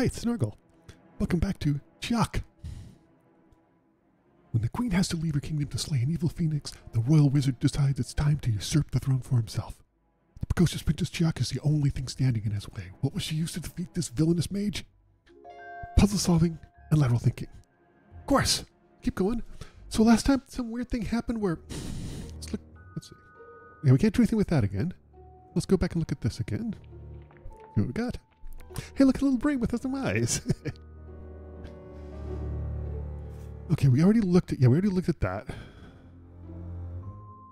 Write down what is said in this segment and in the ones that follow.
Hi, it's Snorgle. Welcome back to Tsioque. When the queen has to leave her kingdom to slay an evil phoenix, the royal wizard decides it's time to usurp the throne for himself. The precocious Princess Tsioque is the only thing standing in his way. What will she use to defeat this villainous mage? Puzzle solving and lateral thinking. Of course. Keep going. So last time some weird thing happened where let's look let's see. Yeah, we can't do anything with that again. Let's go back and look at this again. What we got. Hey, look, a little brain with some eyes. okay, we already looked at yeah, we already looked at that.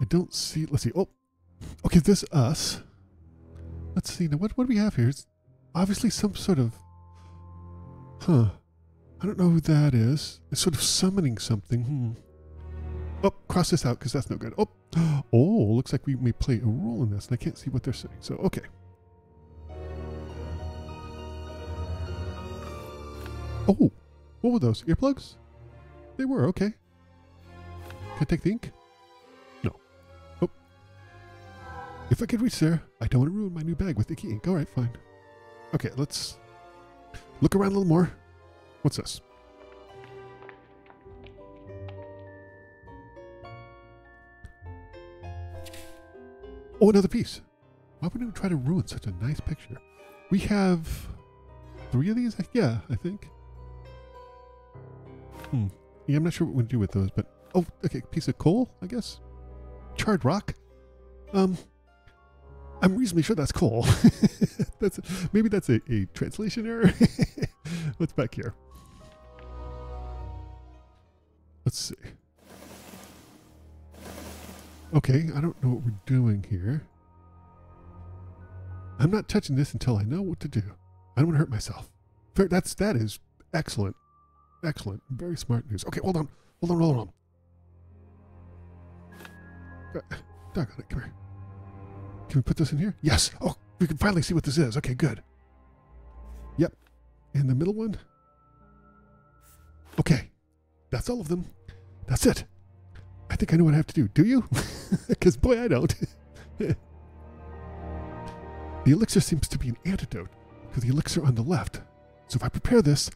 I don't see let's see. Oh okay, this us. Let's see now what what do we have here? It's obviously some sort of Huh. I don't know who that is. It's sort of summoning something. Hmm. Oh, cross this out because that's no good. Oh, oh, looks like we may play a role in this, and I can't see what they're saying. So, okay. Oh, what were those? Earplugs? They were, okay. Can I take the ink? No. Oh. If I could reach there, I don't want to ruin my new bag with the key ink. All right, fine. Okay, let's look around a little more. What's this? Oh, another piece. Why would anyone try to ruin such a nice picture? We have three of these? Yeah, I think. Hmm. Yeah, I'm not sure what to do with those, but... Oh, okay, piece of coal, I guess? Charred rock? Um, I'm reasonably sure that's coal. that's Maybe that's a, a translation error. What's back here? Let's see. Okay, I don't know what we're doing here. I'm not touching this until I know what to do. I don't want to hurt myself. That's that is excellent, excellent, very smart news. Okay, hold on, hold on, hold on. Uh, doggone it, come here. Can we put this in here? Yes. Oh, we can finally see what this is. Okay, good. Yep. And the middle one. Okay, that's all of them. That's it. I think I know what I have to do. Do you? Because, boy, I don't. the elixir seems to be an antidote to the elixir on the left. So if I prepare this,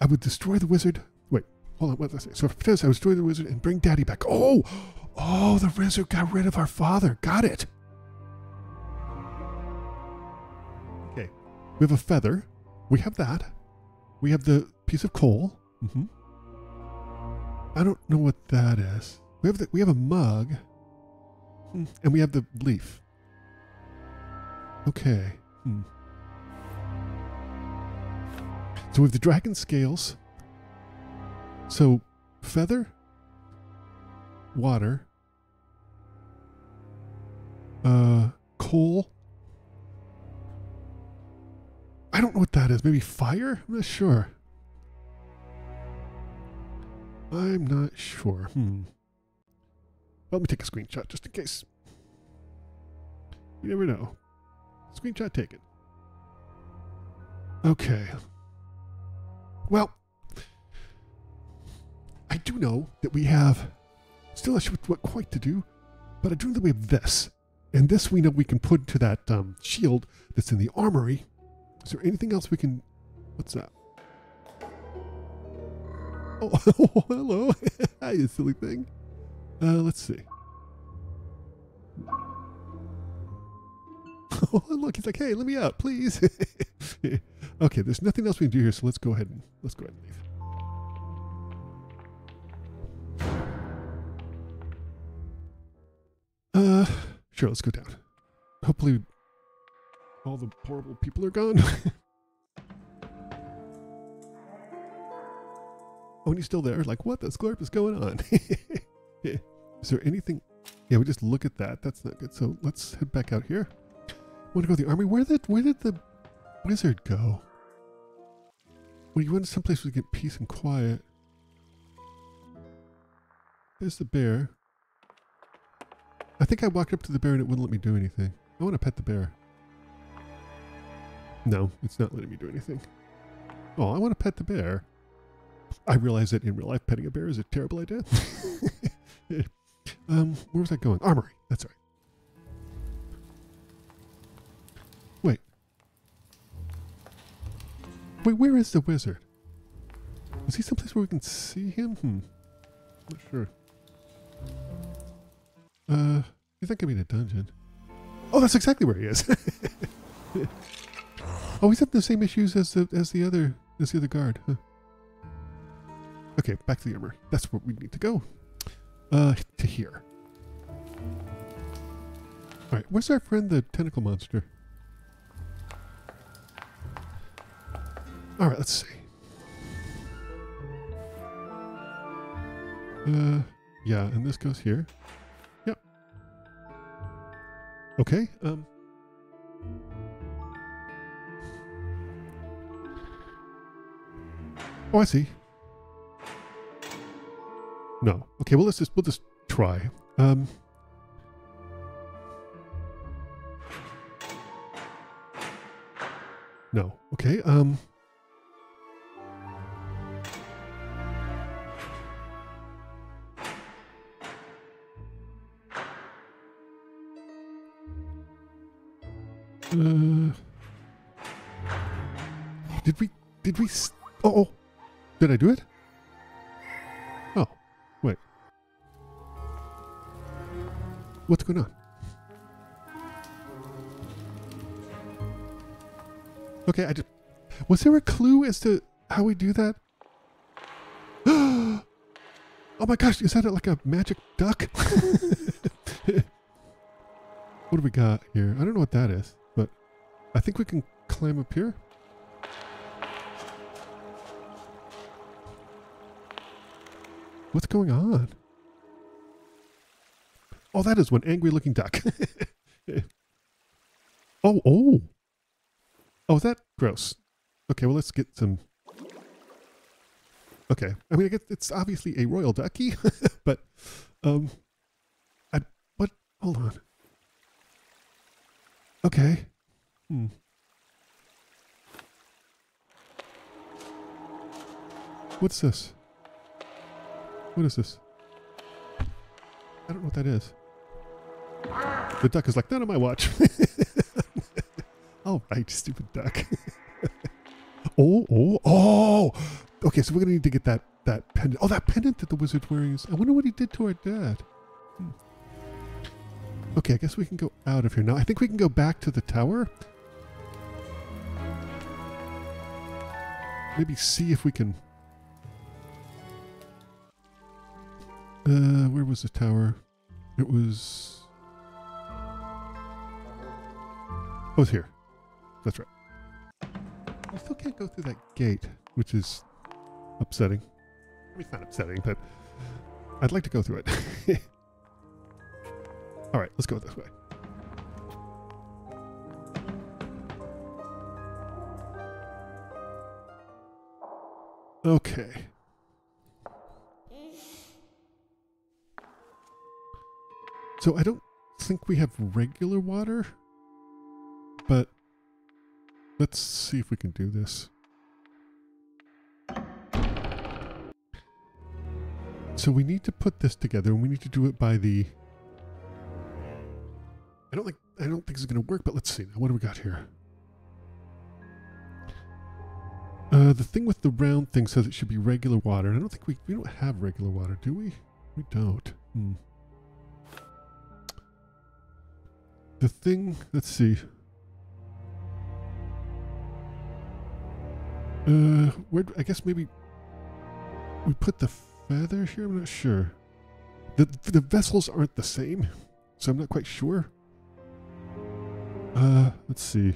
I would destroy the wizard. Wait, hold on. What did I say? So prepare this, I would destroy the wizard and bring daddy back. Oh, oh, the wizard got rid of our father. Got it. Okay. We have a feather. We have that. We have the piece of coal. Mm-hmm. I don't know what that is. We have the, we have a mug, hmm. and we have the leaf. Okay. Hmm. So we have the dragon scales. So feather, water, uh, coal. I don't know what that is. Maybe fire? I'm not sure. I'm not sure. Hmm. Let me take a screenshot just in case. You never know. Screenshot taken. Okay. Well, I do know that we have, still sure what quite to do, but I do know that we have this. And this we know we can put to that um, shield that's in the armory. Is there anything else we can, what's that? Oh, oh hello. Hi, you silly thing. Uh, let's see. Oh, look, he's like, hey, let me out, please. Okay, there's nothing else we can do here, so let's go ahead and let's go ahead and leave. Uh, sure, let's go down. Hopefully, all the horrible people are gone. Oh, and he's still there. Like, what the scorp is going on? is there anything? Yeah, we just look at that. That's not good. So let's head back out here. Want to go to the army? Where did where did the wizard go? Well, you went someplace where you get peace and quiet. There's the bear. I think I walked up to the bear and it wouldn't let me do anything. I want to pet the bear. No, it's not letting me do anything. Oh, I want to pet the bear. I realize that in real life, petting a bear is a terrible idea. um, where was that going? Armory. That's right. Wait. Where is the wizard? Is he someplace where we can see him? Hmm. Not sure. Uh, he's not gonna be in a dungeon. Oh, that's exactly where he is. oh, he's having the same issues as the as the other as the other guard. Huh. Okay, back to the armor. That's where we need to go. Uh, to here. All right, where's our friend, the tentacle monster? All right, let's see. Uh, yeah, and this goes here. Yep. Okay. Um. Oh, I see. No. Okay. Well, let's just we'll just try. Um. No. Okay. Um. Uh, did we? Did we? Oh, oh, did I do it? Oh, wait. What's going on? Okay, I just. Was there a clue as to how we do that? oh my gosh, is that like a magic duck? what do we got here? I don't know what that is, I think we can climb up here. What's going on? Oh, that is one angry looking duck. oh, oh. Oh, that gross? Okay, well, let's get some. Okay, I mean, I guess it's obviously a royal ducky, but, um, I, what? Hold on. Okay. Hmm. What's this? What is this? I don't know what that is. The duck is like, not on my watch. oh, right, stupid duck. oh, oh, oh. Okay, so we're gonna need to get that that pendant. Oh, that pendant that the wizard's wearing is. I wonder what he did to our dad. Hmm. Okay, I guess we can go out of here now. I think we can go back to the tower. Maybe see if we can. Uh, where was the tower? It was. Oh, it was here. That's right. I still can't go through that gate, which is upsetting. I mean, it's not upsetting, but I'd like to go through it. All right, let's go this way. Okay. So I don't think we have regular water, but let's see if we can do this. So we need to put this together and we need to do it by the I don't think I don't think this is gonna work, but let's see. Now what do we got here? The thing with the round thing says it should be regular water, and I don't think we we don't have regular water, do we? We don't. Hmm. The thing, let's see. Uh, where I guess maybe we put the feather here. I'm not sure. The the vessels aren't the same, so I'm not quite sure. Uh, let's see.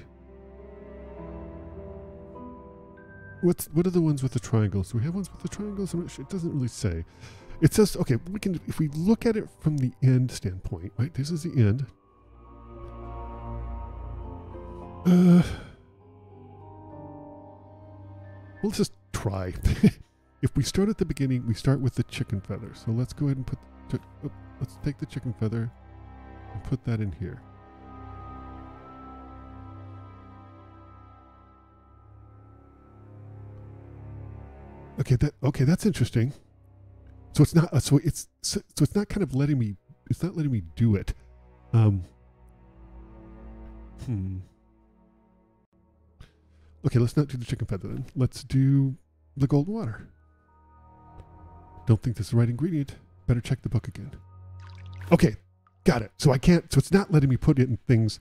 What's what are the ones with the triangles? Do we have ones with the triangles? Sure. It doesn't really say. It says okay. We can if we look at it from the end standpoint, right? This is the end. Uh, well, let's just try. if we start at the beginning, we start with the chicken feather. So let's go ahead and put. Oh, let's take the chicken feather and put that in here. Okay, that okay, that's interesting. So it's not so it's so, so it's not kind of letting me it's not letting me do it. Um Hmm. Okay, let's not do the chicken feather then. Let's do the golden water. Don't think this is the right ingredient. Better check the book again. Okay, got it. So I can't, so it's not letting me put it in things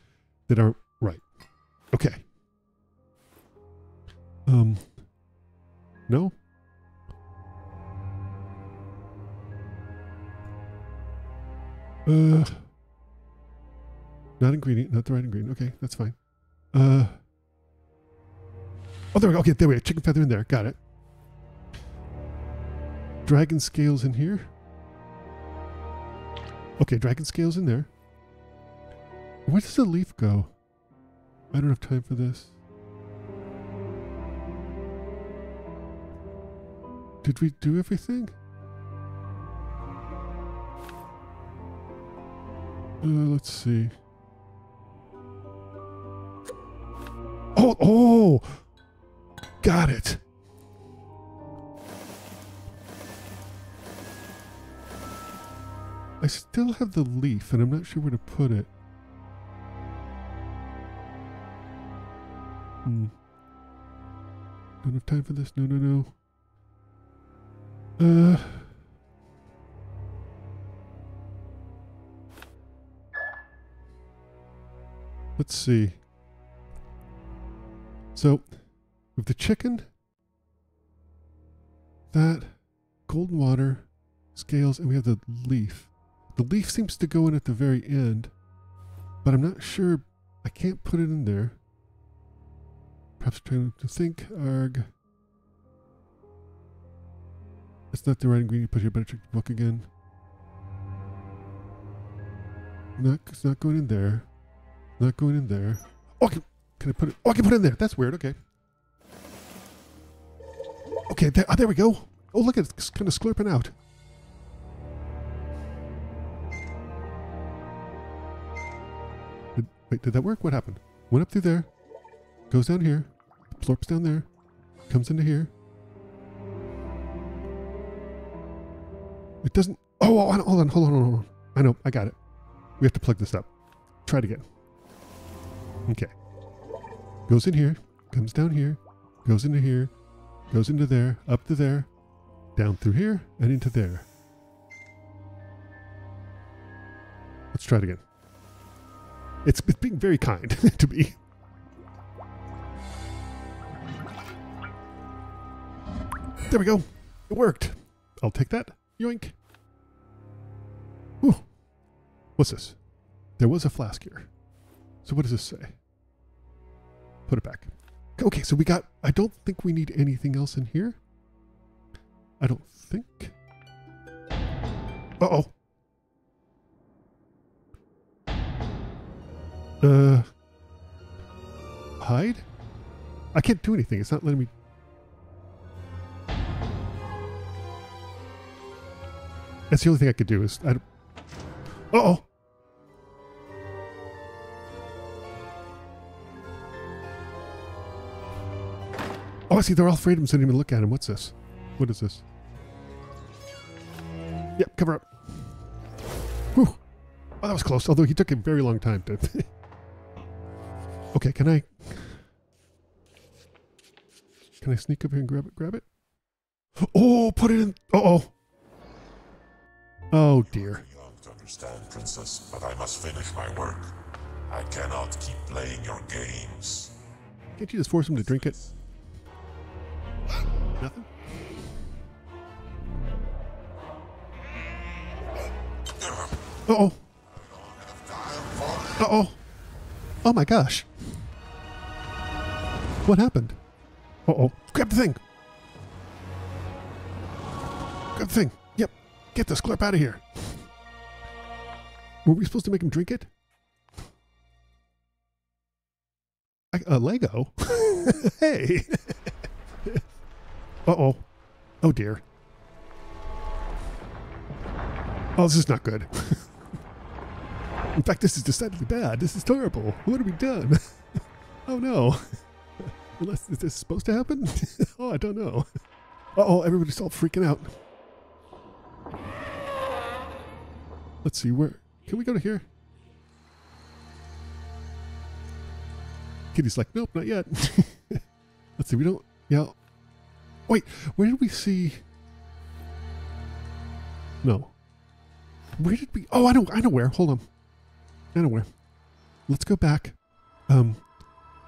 that aren't right. Okay. Um, no? Uh, not ingredient, not the right ingredient. Okay, that's fine. Uh, oh, there we go. Okay, there we go. Chicken feather in there. Got it. Dragon scales in here. Okay, dragon scales in there. Where does the leaf go? I don't have time for this. Did we do everything? Uh, let's see. Oh, oh! Got it. I still have the leaf, and I'm not sure where to put it. Hmm. Don't have time for this. No, no, no. Uh. Let's see. So, with the chicken, that golden water, scales, and we have the leaf. The leaf seems to go in at the very end, but I'm not sure. I can't put it in there. Perhaps trying to think. Arg. It's not the right ingredient, but you better check the book again. Not, it's not going in there. Not going in there. Oh, can, can I put it? Oh, I can put it in there. That's weird. Okay. Okay, there, oh, there we go. Oh, look, at it's kind of slurping out. Did, wait, did that work? What happened? Went up through there, goes down here, slurps down there, comes into here. It doesn't. Oh, oh on, hold on, hold on, hold on. I know, I got it. We have to plug this up. Try it again. Okay. Goes in here, comes down here, goes into here, goes into there, up to there, down through here, and into there. Let's try it again. It's, it's being very kind to me. There we go. It worked. I'll take that. Yoink. Whew. What's this? There was a flask here. So what does this say? Put it back. Okay, so we got... I don't think we need anything else in here. I don't think. Uh-oh. Uh... Hide? I can't do anything. It's not letting me... That's the only thing I could do is... I Uh-oh! Oh, I see. They're all afraid of him, I didn't even look at him. What's this? What is this? Yep, cover up. Whew. Oh, that was close. Although he took a very long time to. okay, can I? Can I sneak up here and grab it? Grab it. Oh, put it in. Uh oh. Oh dear. understand, Princess, but I must finish my work. I cannot keep playing your games. Can't you just force him to drink it? Nothing? Uh-oh. Uh-oh. Oh my gosh. What happened? Uh-oh. Grab the thing. Grab the thing. Yep. Get this clip out of here. Were we supposed to make him drink it? A uh, Lego? hey. Uh-oh. Oh dear. Oh, this is not good. In fact, this is decidedly bad. This is terrible. What have we done? oh no. Unless is this supposed to happen? oh, I don't know. Uh-oh, everybody's all freaking out. Let's see, where can we go to here? Kitty's like, nope, not yet. Let's see. We don't. Yeah. Wait. Where did we see? No. Where did we? Oh, I know. I know where. Hold on. I know where. Let's go back. Um.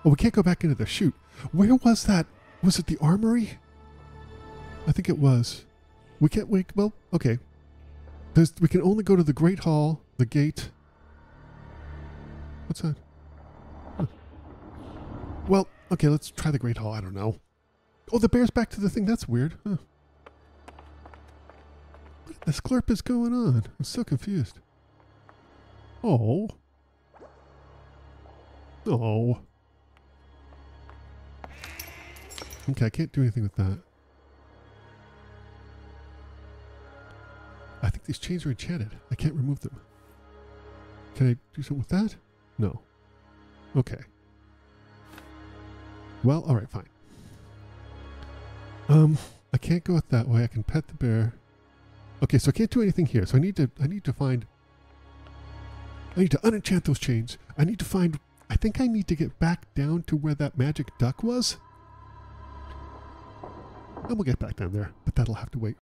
Oh, we can't go back into the chute. Where was that? Was it the armory? I think it was. We can't wait. Well, okay. There's, we can only go to the Great Hall, the gate. What's that? Huh. Well, okay, let's try the Great Hall. I don't know. Oh, the bear's back to the thing. That's weird. Huh. What the sklurp is going on? I'm so confused. Oh. Oh. Okay, I can't do anything with that. I think these chains are enchanted. I can't remove them. Can I do something with that? No. Okay. Well, alright, fine. Um, I can't go it that way. I can pet the bear. Okay, so I can't do anything here. So I need to I need to find I need to unenchant those chains. I need to find I think I need to get back down to where that magic duck was. And we'll get back down there, but that'll have to wait.